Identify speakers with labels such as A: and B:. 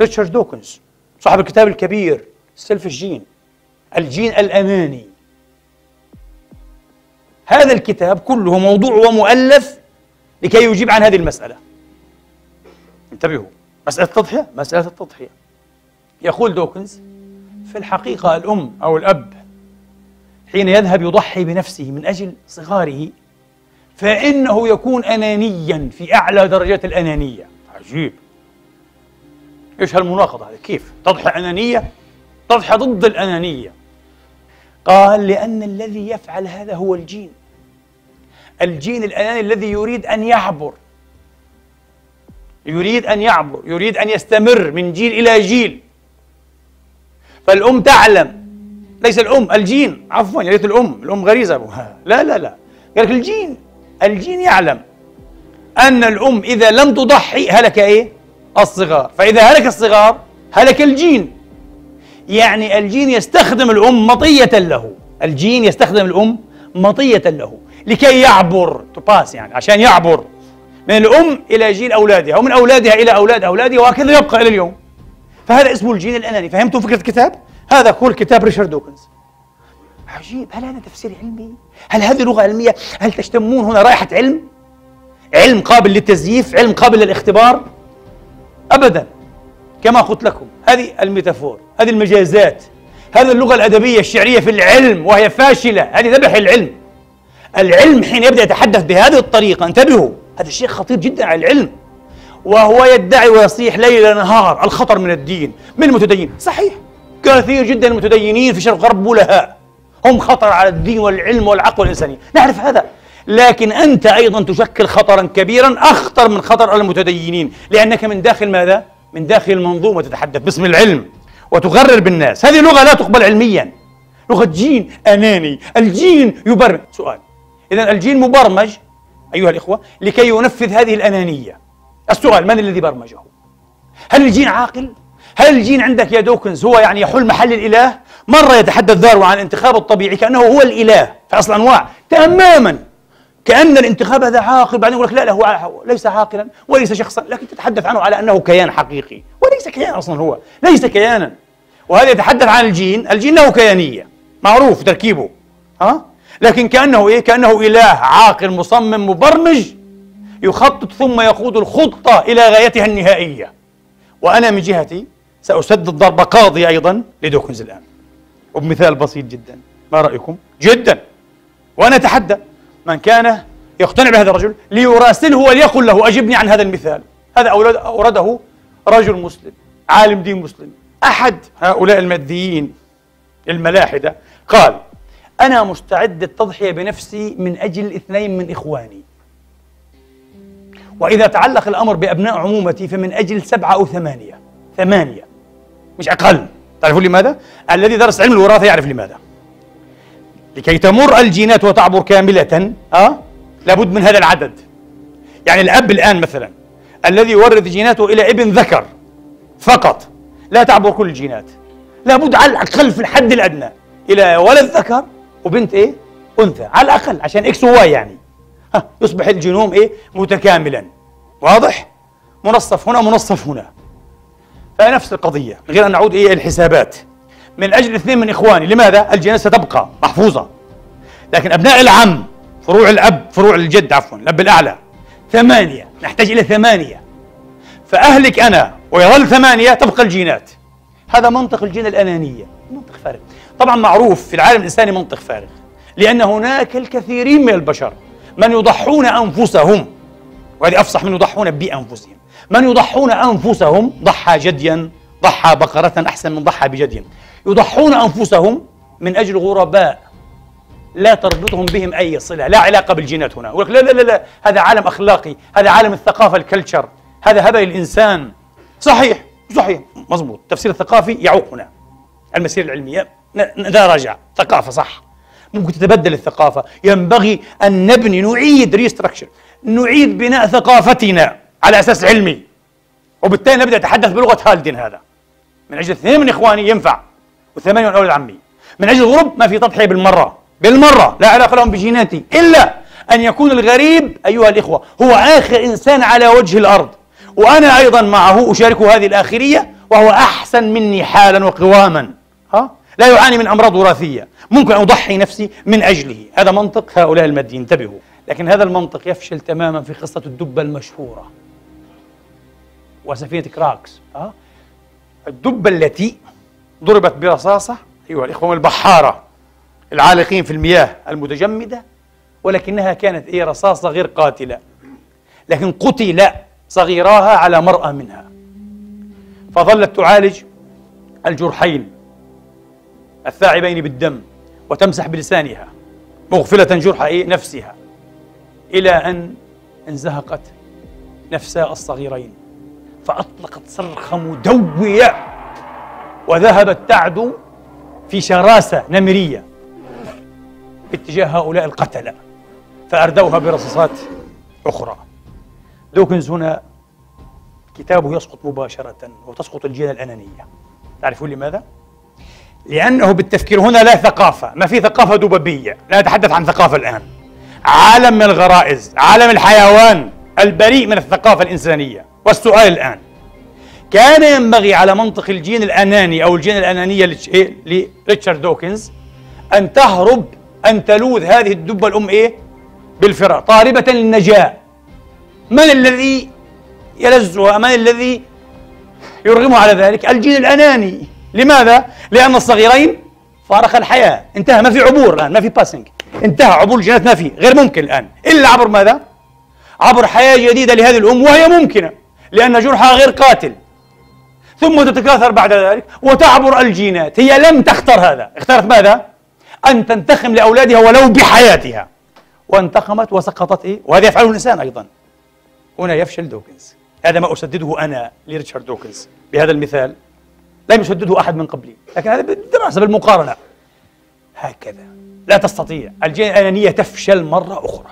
A: ريتشارد دوكنز صاحب الكتاب الكبير Selfish Gene الجين الأناني هذا الكتاب كله موضوع ومؤلف لكي يجيب عن هذه المسألة. انتبهوا مسألة التضحية مسألة التضحية. يقول دوكنز في الحقيقة الأم أو الأب حين يذهب يضحي بنفسه من أجل صغاره فإنه يكون أنانيا في أعلى درجات الأنانية. عجيب. إيش هالمناقضة هذه؟ كيف؟ تضحية أنانية؟ تضحية ضد الأنانية؟ قال لأن الذي يفعل هذا هو الجين. الجين الأناني الذي يريد أن يعبر. يريد أن يعبر يريد أن يستمر من جيل إلى جيل. فالأم تعلم. ليس الأم الجين. عفوا يا ريت الأم. الأم غريزة. أبوها لا لا لا. قال الجين. الجين يعلم أن الأم إذا لم تضحي هلك إيه؟ الصغار فإذا هلك الصغار هلك الجين يعني الجين يستخدم الأم مطية له الجين يستخدم الأم مطية له لكي يعبر to pass يعني عشان يعبر من الأم إلى جيل أولادها ومن أولادها إلى أولاد أولادها وهكذا يبقى إلى اليوم فهذا اسمه الجين الأناني فهمتوا فكرة الكتاب؟ هذا كل كتاب ريشارد دوكنز عجيب هل هذا تفسير علمي؟ هل هذه لغة علمية؟ هل تشتمون هنا رائحة علم؟ علم قابل للتزييف؟ علم قابل للاختبار؟ أبدا. كما قلت لكم هذه الميتافور هذه المجازات هذه اللغة الأدبية الشعرية في العلم وهي فاشلة. هذه ذبح العلم. العلم حين يبدأ يتحدث بهذه الطريقة انتبهوا هذا الشيء خطير جدا على العلم. وهو يدعي ويصيح ليل نهار الخطر من الدين من المتدين صحيح. كثير جدا من المتدينين في شرق غرب بلهاء هم خطر على الدين والعلم والعقل والإنسانية. نعرف هذا. لكن أنت أيضا تشكل خطرا كبيرا أخطر من خطر المتدينين لأنك من داخل ماذا؟ من داخل المنظومة تتحدث باسم العلم وتغرر بالناس هذه لغة لا تقبل علميا لغة جين أناني الجين يبرمج سؤال إذا الجين مبرمج أيها الإخوة لكي ينفذ هذه الأنانية السؤال من الذي برمجه؟ هل الجين عاقل؟ هل الجين عندك يا دوكنز هو يعني يحل محل الإله؟ مرة يتحدث داروين عن الانتخاب الطبيعي كأنه هو الإله في أصل الأنواع تماما كأن الانتخاب هذا عاقل بعدين يقول لك لا لا هو ليس عاقلا وليس شخصا لكن تتحدث عنه على أنه كيان حقيقي وليس كيان أصلا هو ليس كيانا. وهذا يتحدث عن الجين الجين له كيانية معروف تركيبه ها؟ لكن كأنه إيه؟ كأنه إله عاقل مصمم مبرمج يخطط ثم يقود الخطة إلى غايتها النهائية. وأنا من جهتي سأسدد ضربة قاضية أيضا لدوكنز الآن. وبمثال بسيط جدا ما رأيكم؟ جدا. وأنا أتحدى. من كان يقتنع بهذا الرجل ليراسله وليقل له أجبني عن هذا المثال. هذا أورده رجل مسلم عالم دين مسلم. أحد هؤلاء الماديين الملاحدة قال أنا مستعد التضحية بنفسي من أجل اثنين من إخواني. وإذا تعلق الأمر بأبناء عمومتي فمن أجل سبعة أو ثمانية. ثمانية. مش أقل. تعرفون لماذا؟ الذي درس علم الوراثة يعرف لماذا. لكي تمر الجينات وتعبر كاملة أه؟ لابد من هذا العدد يعني الأب الآن مثلا الذي يورث جيناته إلى ابن ذكر فقط لا تعبر كل الجينات لابد على الأقل في الحد الأدنى إلى ولد ذكر وبنت إيه؟ أنثى على الأقل عشان X و Y يعني ها يصبح الجينوم إيه؟ متكاملا واضح؟ من نصف هنا من نصف هنا فنفس القضية غير أن نعود إيه الحسابات من أجل اثنين من إخواني. لماذا؟ الجينات ستبقى محفوظة. لكن أبناء العم فروع الأب فروع الجد عفوا الأب الأعلى ثمانية نحتاج إلى ثمانية. فأهلك أنا ويظل ثمانية تبقى الجينات. هذا منطق الجين الأنانية منطق فارغ. طبعا معروف في العالم الإنساني منطق فارغ لأن هناك الكثيرين من البشر من يضحون أنفسهم وهذه أفصح من يضحون بأنفسهم. من يضحون أنفسهم ضحى جديا ضحى بقرة أحسن من ضحى بجدي يضحون أنفسهم من أجل غرباء لا تربطهم بهم أي صلة لا علاقة بالجينات هنا. يقول لا لا لا لا هذا عالم أخلاقي هذا عالم الثقافة الكلتشر هذا هبل الإنسان. صحيح صحيح مضبوط. التفسير الثقافي يعوق هنا. المسيرة العلمية رجع ثقافة صح. ممكن تتبدل الثقافة. ينبغي أن نبني نعيد ريستراكشر نعيد بناء ثقافتنا على أساس علمي. وبالتالي نبدأ نتحدث بلغة هالدين هذا. من أجل اثنين من إخواني ينفع وثمانية من أولاد عمي من أجل الغرب ما في تضحية بالمرة بالمرة لا علاقة لهم بجيناتي إلا أن يكون الغريب أيها الإخوة هو آخر إنسان على وجه الأرض وأنا أيضا معه أشارك هذه الآخرية وهو أحسن مني حالا وقواما ها؟ لا يعاني من أمراض وراثية ممكن أن أضحي نفسي من أجله هذا منطق هؤلاء الماديين انتبهوا لكن هذا المنطق يفشل تماما في قصة الدبة المشهورة وسفينة كراكس ها؟ الدبة التي ضربت برصاصة أيها الإخوة البحارة العالقين في المياه المتجمدة ولكنها كانت إيه رصاصة غير قاتلة لكن قتل صغيراها على مرأى منها فظلت تعالج الجرحين الثاعبين بالدم وتمسح بلسانها مغفلة جرح إيه؟ نفسها إلى أن انزهقت نفساء الصغيرين فأطلقت صرخة مدوية وذهبت تعدو في شراسة نمرية باتجاه هؤلاء القتلة فأردوها برصاصات أخرى. دوكنز هنا كتابه يسقط مباشرة وتسقط الجهة الأنانية. تعرفون لماذا؟ لأنه بالتفكير هنا لا ثقافة ما في ثقافة دببية لا نتحدث عن ثقافة الآن. عالم من الغرائز عالم الحيوان البريء من الثقافة الإنسانية. والسؤال الآن. كان ينبغي على منطق الجين الأناني أو الجين الأنانية إيه؟ لريتشارد دوكنز أن تهرب أن تلوذ هذه الدبة الأم إيه؟ بالفرار طالبة للنجاة. من الذي يلزها من الذي يرغمها على ذلك؟ الجين الأناني. لماذا؟ لأن الصغيرين فارقا الحياة. انتهى. ما في عبور الآن ما في passing انتهى. عبور الجينات ما في غير ممكن الآن. إلا عبر ماذا؟ عبر حياة جديدة لهذه الأم وهي ممكنة. لأن جرحها غير قاتل. ثم تتكاثر بعد ذلك وتعبر الجينات. هي لم تختر هذا. اختارت ماذا؟ أن تنتقم لأولادها ولو بحياتها. وانتقمت وسقطت إيه؟ وهذا يفعله الإنسان أيضا. هنا يفشل دوكنز. هذا ما أسدده أنا لريتشارد دوكنز بهذا المثال. لم يسدده أحد من قبلي. لكن هذا بالدراسة بالمقارنة. هكذا. لا تستطيع. الجين الأنانية تفشل مرة أخرى.